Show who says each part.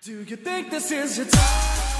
Speaker 1: Do you think this is your time?